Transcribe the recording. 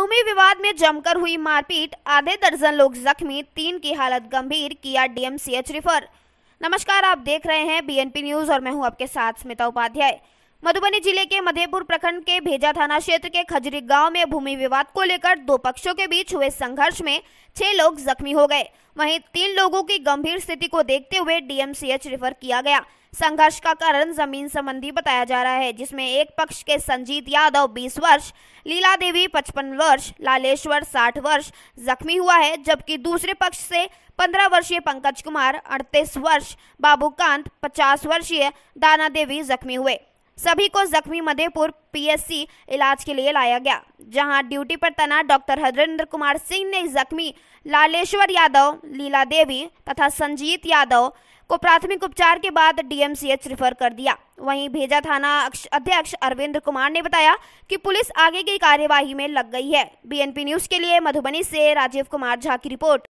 भूमि विवाद में जमकर हुई मारपीट, आधे दर्जन लोग जख्मी, तीन की हालत गंभीर, किया डीएमसीएच रिफर नमस्कार, आप देख रहे हैं बीएनपी न्यूज़ और मैं हूँ आपके साथ स्मिता उपाध्याय। मधुबनी ज़िले के मधेपुर प्रखंड के भेजा थाना क्षेत्र के खजरी गाँव में भूमि विवाद को लेकर दो पक्षों के बीच हुए संघर्ष में छह लोग जख्मी हो गए। वहीं तीन लोगों की गंभीर स्थिति को देखते हुए डीएमसीएच रेफर किया गया। संघर्ष का कारण ज़मीन संबंधी बताया जा रहा है, जिसमें एक पक्ष के संजीत यादव 20 वर्ष, लीला देवी 55 वर्ष, लालेश्वर 60 वर्ष जख्मी हुआ है, जबकि दूसरे पक्ष से 15 वर्षीय पंकज कुमार 38 वर्ष बाबूकांत 50 वर्षीय दाना देवी जख्मी हुए। सभी को जख्मी मधेपुर पीएससी इलाज के लिए लाया गया, जहाँ ड्यूटी पर तैनात डॉक्टर हरेंद्र कुमार सिंह ने जख्मी लालेश्वर यादव, लीला देवी तथा संजीत यादव को प्राथमिक उपचार के बाद डीएमसीएच रिफर कर दिया। वहीं भेजा थाना अध्यक्ष अरविंद कुमार ने बताया कि पुलिस आगे की कार्यवाही में लग गई है। बीएनपी न्यूज़ के लिए मधुबनी से राजीव कुमार झा की रिपोर्ट।